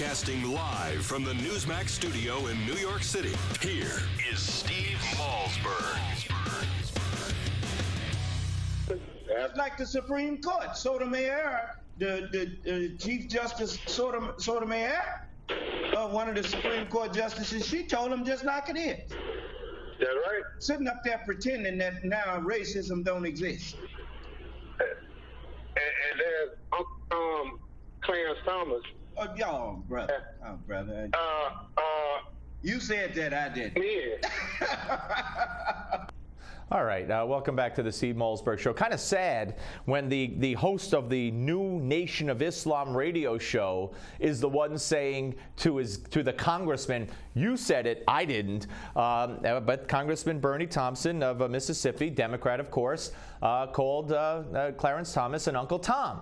Broadcasting live from the Newsmax studio in New York City, here is Steve Malzberg. It's like the Supreme Court. Sotomayor, the, the uh, Chief Justice Sotom- Sotomayor, uh, one of the Supreme Court justices, she told him just knock it in. That's right. Sitting up there pretending that now racism don't exist. And, and there's um, Clarence Thomas. Oh, y'all, brother. Oh, brother. Uh, uh, you said that, I didn't. Yeah. All right, uh, welcome back to the Steve Malzberg Show. Kind of sad when the, the host of the new Nation of Islam radio show is the one saying to his to the congressman, "You said it, I didn't." Um, uh, but Congressman Bennie Thompson of uh, Mississippi, Democrat, of course, uh, called uh, uh, Clarence Thomas and Uncle Tom.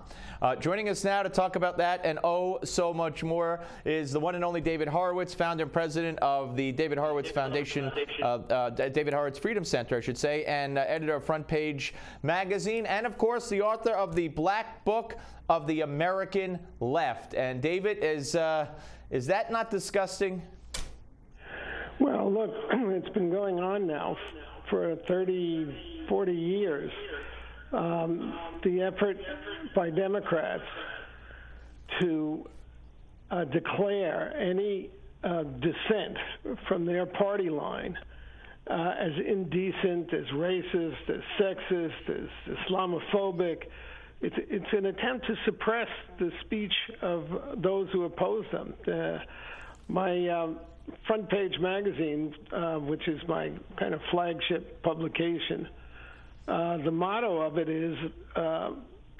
Joining us now to talk about that and oh so much more is the one and only David Horowitz, founder and president of the David Horowitz Foundation, David Horowitz Freedom Center, I should say and uh, editor of Front Page Magazine, and of course the author of the Black Book of the American Left. And David, is uh, is that not disgusting? Well, look, it's been going on now for 30, 40 years. Um, the effort by Democrats to uh, declare any uh, dissent from their party line uh, as indecent, as racist, as sexist, as Islamophobic. It's, it's an attempt to suppress the speech of those who oppose them. Uh, my um, front page magazine, uh, which is my kind of flagship publication, uh, the motto of it is uh,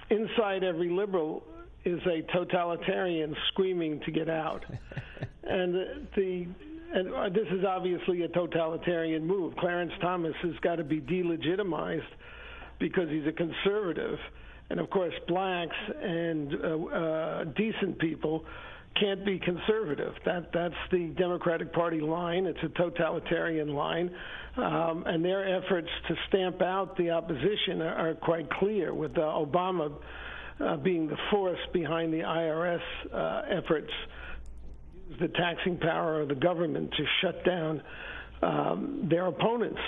inside every liberal is a totalitarian screaming to get out. and the and uh, this is obviously a totalitarian move. Clarence Thomas has got to be delegitimized because he's a conservative, and of course, blacks and uh, uh, decent people can't be conservative. That that's the Democratic Party line. It's a totalitarian line, um, and their efforts to stamp out the opposition are, are quite clear. With uh, Obama uh, being the force behind the IRS uh, efforts the taxing power of the government to shut down um, their opponents.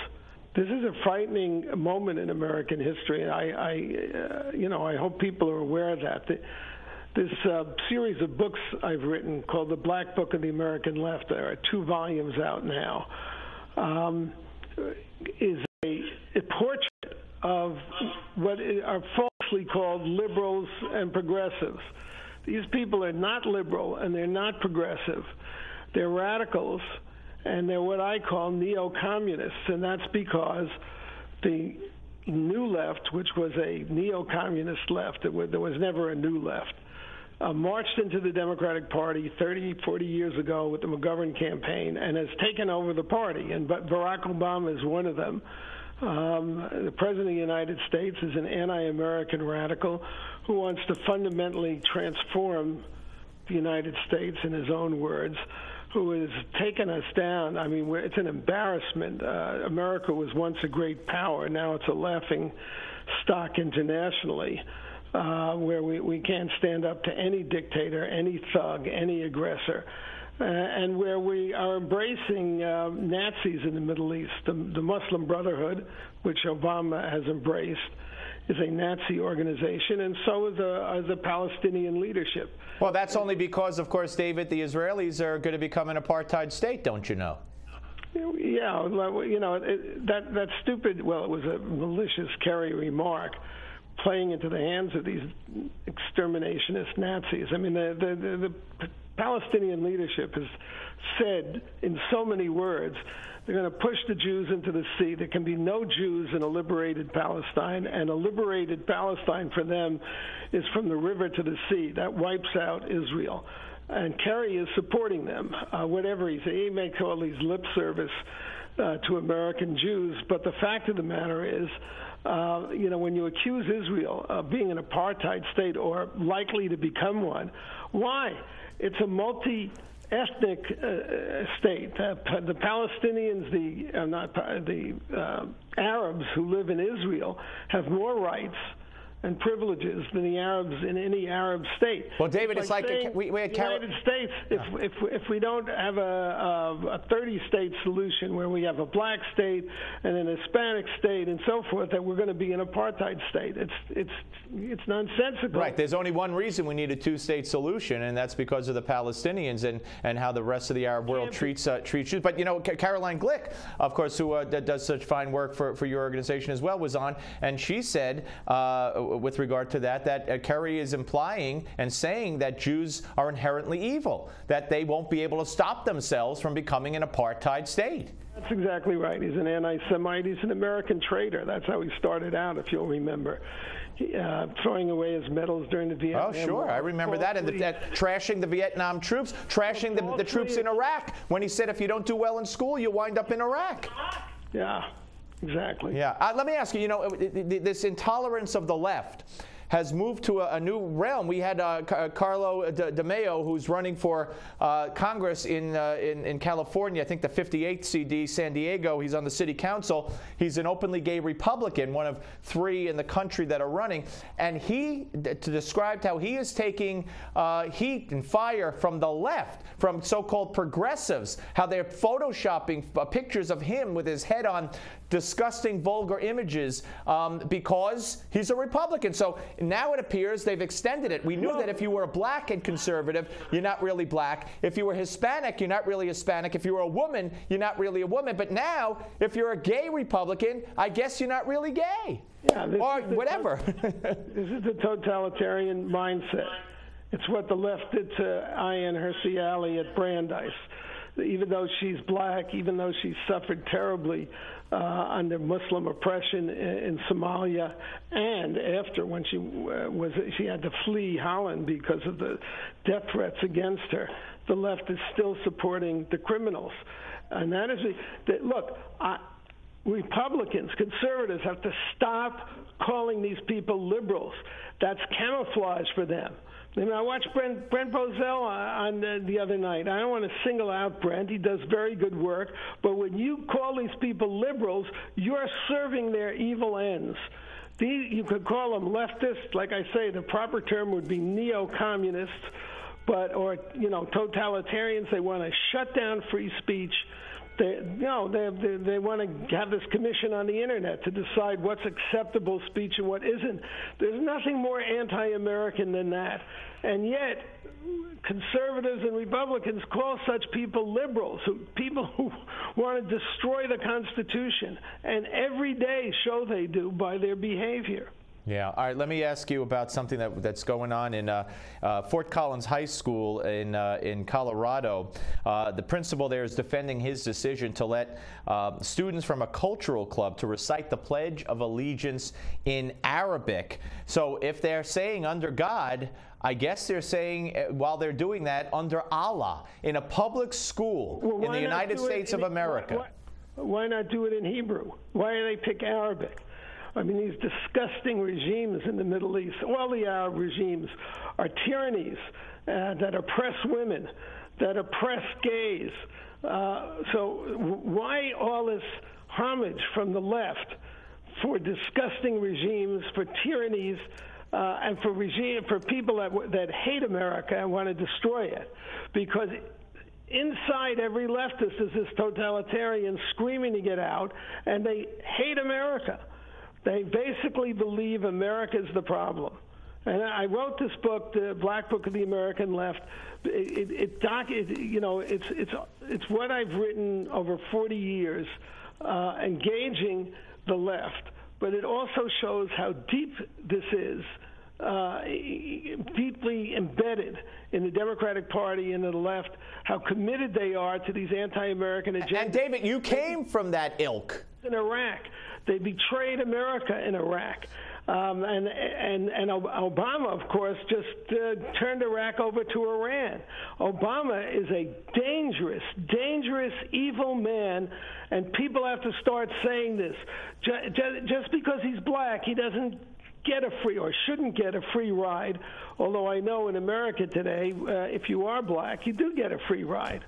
This is a frightening moment in American history. I, I uh, you know, I hope people are aware of that. The, this uh, series of books I've written called The Black Book of the American Left, there are two volumes out now, um, is a, a portrait of what are falsely called liberals and progressives. These people are not liberal and they're not progressive. They're radicals and they're what I call neo communists. And that's because the new left, which was a neo communist left, there was never a new left. Uh, marched into the Democratic Party 30, 40 years ago with the McGovern campaign and has taken over the party. And but Barack Obama is one of them. Um, the President of the United States is an anti American radical who wants to fundamentally transform the United States, in his own words, who has taken us down. I mean, it's an embarrassment. Uh, America was once a great power, now it's a laughing stock internationally. Uh, where we, we can't stand up to any dictator, any thug, any aggressor uh, and where we are embracing uh, Nazis in the Middle East. The, the, Muslim Brotherhood, which Obama has embraced, is a Nazi organization, and so is the, the Palestinian leadership. Well, that's only because, of course, David, the Israelis are going to become an apartheid state, don't you know? Yeah, you know it, that that stupid. Well, it was a malicious Kerry remark, playing into the hands of these exterminationist Nazis. I mean, the the, the, the Palestinian leadership has said in so many words they're going to push the Jews into the sea. There can be no Jews in a liberated Palestine, and a liberated Palestine for them is from the river to the sea. That wipes out Israel. And Kerry is supporting them, uh, whatever he says. He makes all these lip service uh, to American Jews, but the fact of the matter is, uh, you know, when you accuse Israel of being an apartheid state or likely to become one, why? It's a multi ethnic uh, state. Uh, the Palestinians, the uh, not the uh, Arabs who live in Israel, have more rights and privileges than the Arabs in any Arab state. Well, David, it's like, saying we, we had the Carol- United States. If, if if we don't have a, a, a 30-state solution where we have a black state and an Hispanic state and so forth, that we're going to be an apartheid state. It's it's it's nonsensical. Right. There's only one reason we need a two-state solution, and that's because of the Palestinians and, and how the rest of the Arab world treats uh, treats Jews. But you know, Ca- Caroline Glick, of course, who uh, does such fine work for, for your organization as well, was on, and she said, uh, with regard to that, that uh, Kerry is implying and saying that Jews are inherently evil, that they won't be able to stop themselves from becoming an apartheid state. That's exactly right. He's an anti-Semite. He's an American traitor. That's how he started out, if you'll remember. He, uh, throwing away his medals during the Vietnam Oh, sure. War. I remember that. And the, that trashing the Vietnam troops, trashing the, the troops in Iraq when he said if you don't do well in school, you wind up in Iraq. Yeah, exactly. Yeah. Uh, let me ask you, you know, it- this intolerance of the left has moved to a, a new realm. We had uh, Carlo De, DeMaio, who's running for uh, Congress in, uh, in, in California, I think the 58th CD, San Diego. He's on the city council. He's an openly gay Republican, one of three in the country that are running. And he d- to described how he is taking uh, heat and fire from the left, from so-called progressives, how they're photoshopping uh, pictures of him with his head on disgusting, vulgar images um, because he's a Republican. So now it appears they've extended it. We knew that if you were a black and conservative, you're not really black. If you were Hispanic, you're not really Hispanic. If you were a woman, you're not really a woman. But now, if you're a gay Republican, I guess you're not really gay. Yeah, or whatever. This is the totalitarian mindset. It's what the left did to Ayaan Hirsi Ali at Brandeis. Even though she's black, even though she suffered terribly uh, under Muslim oppression in, in Somalia, and after when she uh, was she had to flee Holland because of the death threats against her, the left is still supporting the criminals, and that is that. Look, I, Republicans, conservatives have to stop calling these people liberals. That's camouflage for them. I mean, I watched Brent, Brent Bozell uh, on the, the other night. I don't want to single out Brent. He does very good work. But when you call these people liberals, you're serving their evil ends. These, you could call them leftists. Like I say, the proper term would be neo-communists, but or you know totalitarians. They want to shut down free speech. They, no, they, they, they want to have this commission on the internet to decide what's acceptable speech and what isn't. There's nothing more anti-American than that, and yet conservatives and Republicans call such people liberals, who, people who want to destroy the Constitution, and every day show they do by their behavior. Yeah. All right. Let me ask you about something that, that's going on in uh, uh, Fort Collins High School in uh, in Colorado. Uh, the principal there is defending his decision to let uh, students from a cultural club to recite the Pledge of Allegiance in Arabic. So if they're saying under God. I guess they're saying uh, while they're doing that under Allah in a public school Well, in the United States of America. Why, why, why not do it in Hebrew? Why do they pick Arabic? I mean, these disgusting regimes in the Middle East, all the Arab regimes, are tyrannies uh, that oppress women, that oppress gays. Uh, so, why all this homage from the left for disgusting regimes, for tyrannies? uh, and for regime for people that that hate America and want to destroy it, because inside every leftist is this totalitarian screaming to get out, and they hate America. They basically believe America is the problem. And I wrote this book, the Black Book of the American Left. It, it, it doc, it, you know, it's it's it's what I've written over 40 years, uh, engaging the left. But it also shows how deep this is, uh, deeply embedded in the Democratic Party and in the left. How committed they are to these anti-American agendas And David, you came from that ilk. in Iraq. They betrayed America in Iraq. Um, and, and, and Obama, of course, just uh, turned Iraq over to Iran. Obama is a dangerous, dangerous, evil man, and people have to start saying this. Just, just because he's black, he doesn't get a free or shouldn't get a free ride. Although I know in America today, uh, if you are black, you do get a free ride.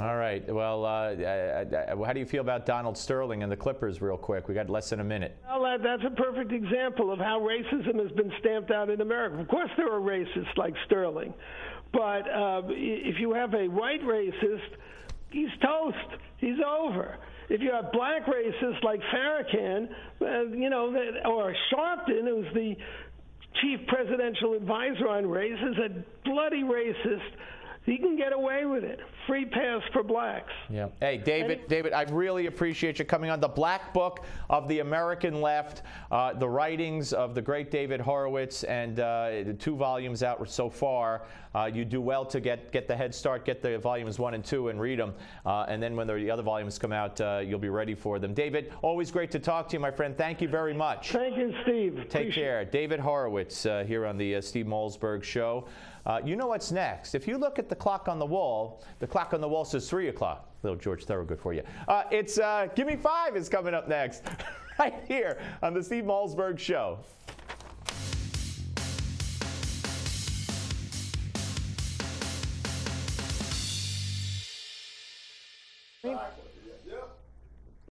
All right. Well, uh, uh, uh, how do you feel about Donald Sterling and the Clippers, real quick? We got less than a minute. Well, that, that's a perfect example of how racism has been stamped out in America. Of course, there are racists like Sterling, but uh, if you have a white racist, he's toast. He's over. If you have black racists like Farrakhan, uh, you know, or Sharpton, who's the chief presidential advisor on race, is a bloody racist he can get away with it. Free pass for blacks. Yeah. Hey, David, David, I really appreciate you coming on. The Black Book of the American Left, uh, the writings of the great David Horowitz, and uh, two volumes out so far. Uh, you do well to get, get the head start, get the volumes one and two, and read them. Uh, and then when the other volumes come out, uh, you'll be ready for them. David, always great to talk to you, my friend. Thank you very much. Thank you, Steve. Take Appreciate care. David Horowitz uh, here on the Steve Malzberg Show. Uh, you know what's next. If you look at the clock on the wall, the clock on the wall says 3 o'clock. Little George Thorogood for you. Uh, it's uh, Give Me Five is coming up next, right here on the Steve Malzberg Show.